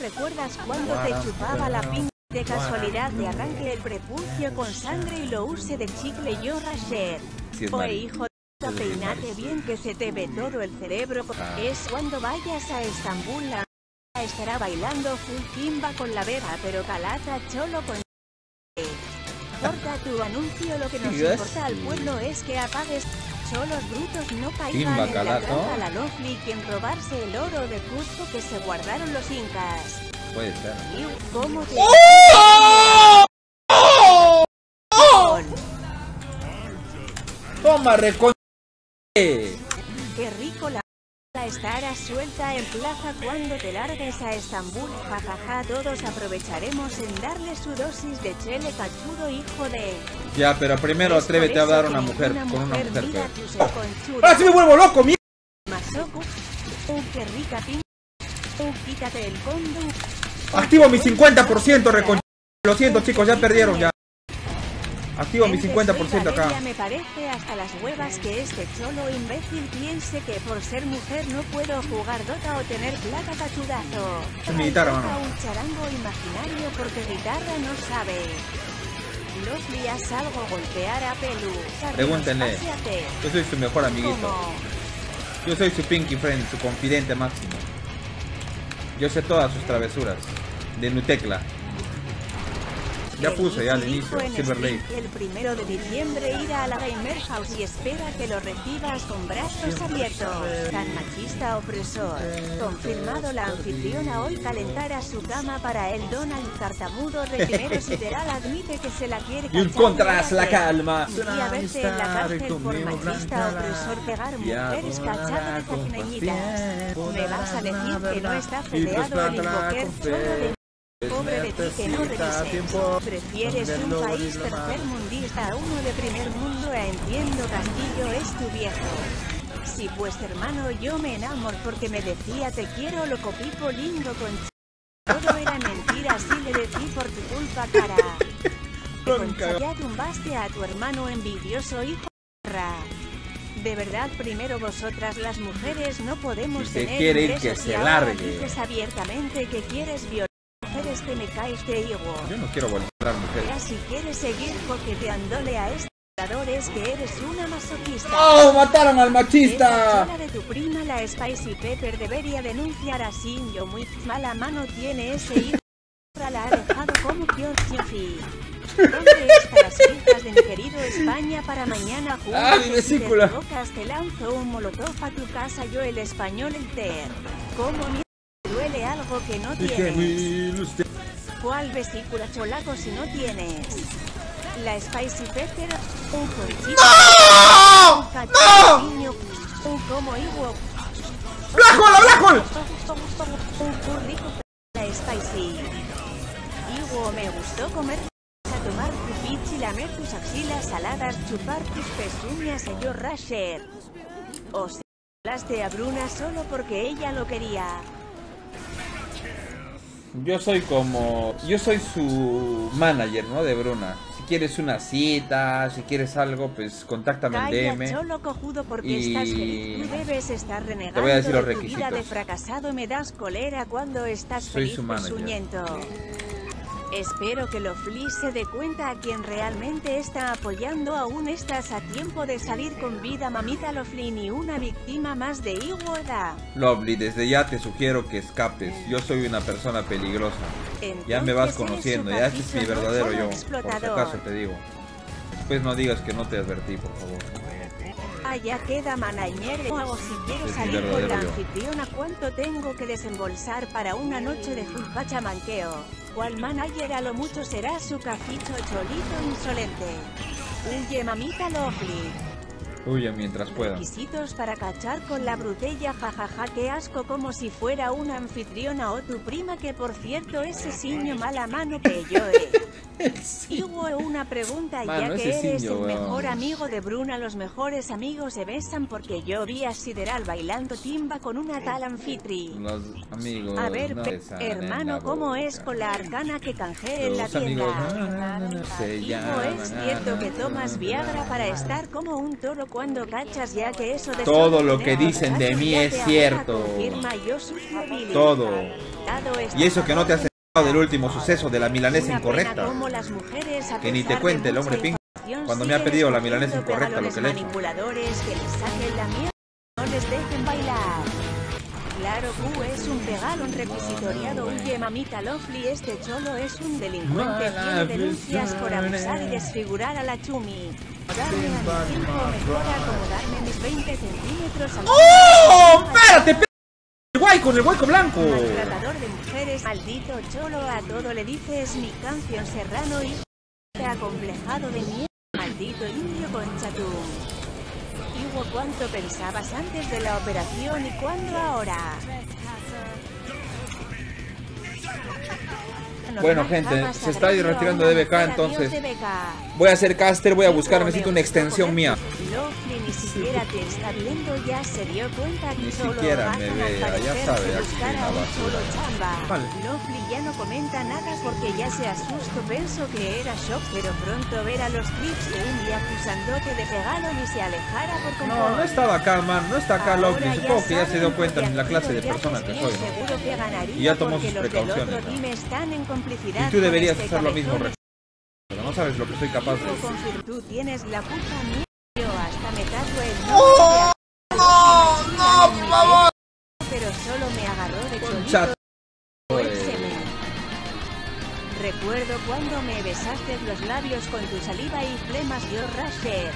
recuerdas cuando te chupaba la pinta de casualidad de arranque el prepucio con sangre y lo use de chicle yo Rasher? Mari. hijo de peinate bien que se te ve todo el cerebro. Ah. Es cuando vayas a Estambul la estará bailando full timba con la vega pero calata cholo con Corta tu anuncio, lo que nos importa al pueblo es que apagues. Solos brutos no caigan en la trampa la Lovely quien robarse el oro de Cusco que se guardaron los incas. Puede ser. ¿Cómo te... Toma, recon... Eh, Qué rico la... la estará suelta en plaza cuando te largues a Estambul. Jajaja, todos aprovecharemos en darle su dosis de chele cachudo hijo de... Ya, pero primero atrévete a eso hablar a que una mujer, con una mujer. ¡Ahora sí me vuelvo loco, mierda! Masoku. Oh, qué rica pin... Oh, quítate el condo. Activo mi 50%, recon... Lo siento, chicos, ya perdieron, ya. Activo mi Gente, 50% soy acá. Me parece hasta las huevas que este cholo imbécil piense que por ser mujer no puedo jugar Dota o tener plata cachudazo. Es militar, Toca mano. un charango imaginario porque guitarra no sabe. Los días algo golpear a Pelu. Pregúntenle. Yo soy su mejor amiguito. Yo soy su pinky friend, su confidente máximo. Yo sé todas sus travesuras. De Nutecla. Ya puse ya al inicio, Silver Lake. El primero de diciembre irá a la Gamer House y espera que lo recibas con brazos abiertos. Tan machista opresor. Confirmado la anfitriona hoy calentará su cama para el Donald tartamudo de primero sideral admite que se la quiere Y de la calma. Un día verte en la cárcel por machista opresor pegar mujeres cachado de. Me vas a decir que no está peleado el invoker chorro de que no revises. Prefieres un país tercermundista a uno de primer mundo a Entiendo Castillo es tu viejo. Sí pues hermano yo me enamoro porque me decía te quiero lo copipo lindo con ch- Todo era mentira sí le decí por tu culpa cara. Ya tumbaste a tu hermano envidioso hijo de verdad, primero vosotras las mujeres no podemos Si tener quiere ir, ingresos que y se largue. dices abiertamente que quieres violar mujeres que me caes de higo. Yo no quiero volver a mujeres. Ya si quieres seguir coqueteándole a este violador es que eres una masoquista. ¡Oh! ¡Mataron al machista! chola de tu prima la Spicy Pepper debería denunciar a Sinjo muy mala mano tiene ese hijo la ha dejado como Kyoshi. ¿Dónde están las hijas de mi querido España para mañana juntos? Ah, mi Si te vesícula. te lanzo un molotov a tu casa yo el español el ter. ¿Cómo algo que no tienes? ¿Cuál vesícula cholaco si no tienes? La Spicy Pepper, un conchito, un cachorro, un como higo, ¡Black Hole, Black Hole! un currico la Spicy. Higo me gustó comer a tomar tu pichi, lamer tus axilas saladas, chupar tus pezuñas y yo rasher. O sea, hablaste a Bruna solo porque ella lo quería. Yo soy como... Yo soy su manager, ¿no? De Bruna. Si quieres una cita, si quieres algo, pues contáctame en DM. cholo cojudo porque Y- estás feliz. Debes estar renegando Te voy a decir los de tu vida requisitos. de fracasado. Me das colera cuando estás Soy feliz su manager. pezuñento. Espero que lo Flis se dé cuenta a quien realmente está apoyando. Aún estás a tiempo de salir con vida, mamita Lofli, ni una víctima más de Iguoda. Lovely, desde ya te sugiero que escapes. Yo soy una persona peligrosa. Ya me vas conociendo, ya este es mi no verdadero yo. Por si acaso te digo. Después no digas que no te advertí, por favor. Allá queda Manañer o si quiero salir con la anfitriona cuánto tengo que desembolsar para una noche de full pachamanqueo. ¿Cuál manager a lo mucho será su caficho cholito insolente? Huye mamita Lovely. Huye mientras pueda. Requisitos para cachar con la brutella jajaja que asco como si fuera una anfitriona o tu prima que por cierto ese siño mala mano que yo he. Y hubo una pregunta Mano, ya que eres siño, el mejor amigo de Bruna los mejores amigos se besan porque yo vi a Sideral bailando timba con una tal anfitri. Los amigos. A ver, no hermano, ¿cómo es con la arcana que canjeé en la Los amigos tienda? no, no, se es cierto que tomas Viagra para estar como un toro cuando cachas ya que eso de Todo lo que dicen de mí es cierto. Todo. Y eso que no te has enterado del último suceso de la milanesa incorrecta. Que ni te cuente el hombre ping información, cuando me ha pedido la milanesa incorrecta lo que le he hecho. no les dejen bailar. Claro, Q es un pegalón requisitoriado. Oye, mamita Lovely, este cholo es un delincuente. Tiene denuncias por abusar y desfigurar a la chumi. Darme a mi tiempo mejor acomodarme mis 20 centímetros al ¡Oh! ¡Espérate! espérate! El guay con el guayco blanco. Maltratador de mujeres, maldito cholo, a todo le dices mi canción serrano y te acomplejado de mierda, maldito indio conchatum. Hugo, ¿cuánto pensabas antes de la operación y cuándo ahora? Bueno, gente, se está a retirando de BK, entonces. Voy a hacer caster, voy a buscar, necesito una extensión mía. Ni siquiera te está viendo, ya se dio cuenta que Ni solo siquiera van me a vea, ya aparecerse sabe, aquí buscar en a la un basura. solo chamba. Vale. Ya no comenta nada porque ya se asustó, pensó que era shock, pero pronto verá los clips de un día acusándote de pegalo y se alejara por No, completo. no estaba acá, man, no está acá. Supongo que ya se dio cuenta en la clase de persona que soy, ¿no? Y ya tomó sus precauciones, Y tú deberías este hacer lo mismo. Pero no sabes lo que soy capaz de. Tú tienes la puta mierda. Yo hasta me tatué el ¡Oh! nombre de ¡No, por favor! Pero solo me agarró de cholito. Recuerdo cuando me besaste los labios con tu saliva y flemas yo rasher.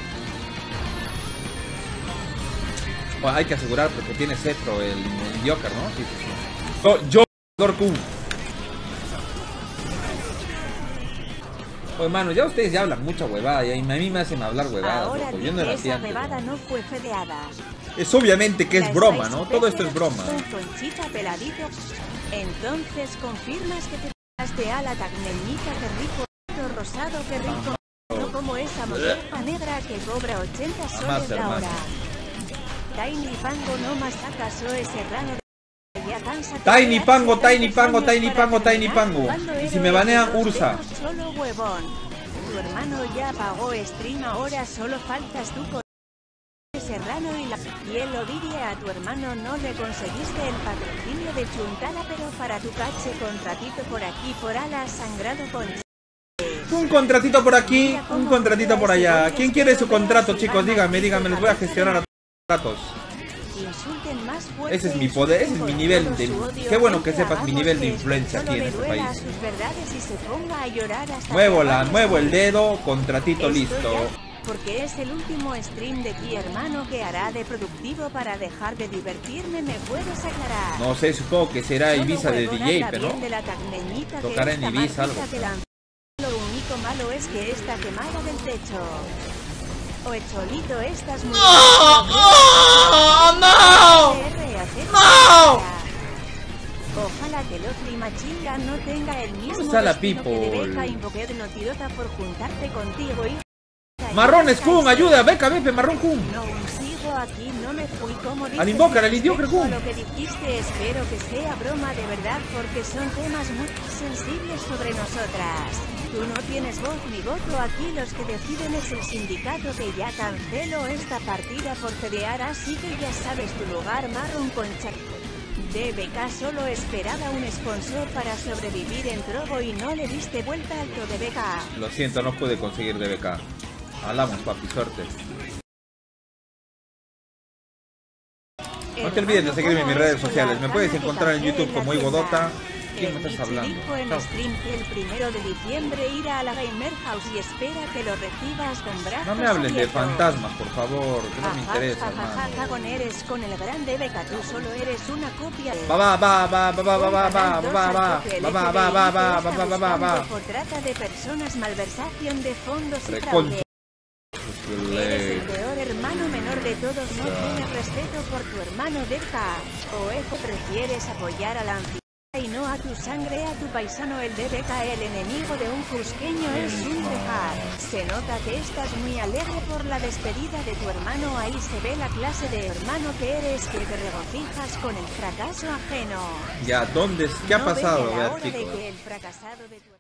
Bueno, hay que asegurar porque tiene cetro el, el Joker, ¿no? Sí, sí, sí. Yo, yo. Oye, mano, ya ustedes ya hablan mucha huevada y a mí me hacen hablar huevadas, Ahora loco. di Yo no fue fedeada. Es obviamente que La es broma, ¿no? Todo esto es broma. con conchita peladito. Entonces confirmas que te pegaste a la tagneñita que rico rosado que rico. No como esa molleja negra que cobra 80 soles Jamás, la hermano. hora. Tiny Pango no más acaso ese rano de... Tiny Pango, Tiny Pango, Tiny Pango, Tiny Pango. Y si me banean, Ursa. Solo huevón. Tu hermano ya pagó stream, ahora solo faltas tú con Serrano y la lo diría a tu hermano no le conseguiste el patrocinio de Chuntala pero para tu cache contratito por aquí por alas sangrado con Un contratito por aquí, un contratito por allá. ¿Quién quiere su contrato, chicos? Díganme, díganme, les voy a gestionar a contratos. Insulten más fuerte Ese es mi poder, ese es mi nivel de- qué bueno que sepas mi nivel de influencia aquí en este país. Muevo, la, muevo el dedo, contratito listo. Porque es el último stream de ti hermano que hará de productivo para dejar de divertirme, ¿me puedes aclarar? No sé, supongo que será Ibiza de DJ, pero bien de Tocará en Ibiza algo. Lo único malo es que está quemada del techo. O cholito, estás muy... ¡Oh, no! ¡No! Ojalá que Lovely Machinga no tenga el mismo a la que de. Beca Invoqued Notirota por juntarte contigo y... Marrones Kun, ayuda, beca, bepe, marrón Kun. No aquí, no me fui como dices. Al invocar, al Respecto idiocre, a Kun. Lo que dijiste, espero que sea broma de verdad porque son temas muy sensibles sobre nosotras. Tú no tienes voz ni voto aquí, los que deciden es el sindicato que ya canceló esta partida por fedear, así que ya sabes tu lugar, marrón concha. DBK solo esperaba un sponsor para sobrevivir en Trovo y no le diste vuelta al de BK. Lo siento, no pude conseguir beca. Hablamos, papi, suerte. No te olvides de seguirme en mis redes sociales. Me puedes encontrar en YouTube como Igodota. ¿Quién me estás hablando? en stream que el primero de diciembre irá a la Gamer House y espera que lo recibas con brazos No me hablen de fantasmas, por favor, que no me interesa, eres con el grande beca, tú solo eres una copia. Va, va, va, va, va, va, va, va, va, va, va, va, va, va, va, va, va, va, va, va, trata de personas, malversación de fondos y Recontra. fraude. De todos, no tienes respeto por tu hermano Deca. O eso prefieres apoyar a la anfitriona y no a tu sangre, a tu paisano el DBK, el enemigo de un cusqueño es un dejar. Se nota que estás muy alegre por la despedida de tu hermano, ahí se ve la clase de hermano que eres, que te regocijas con el fracaso ajeno. Ya, ¿dónde? ¿Qué ha No pasado? A ver, hora de chicos. que el fracasado de tu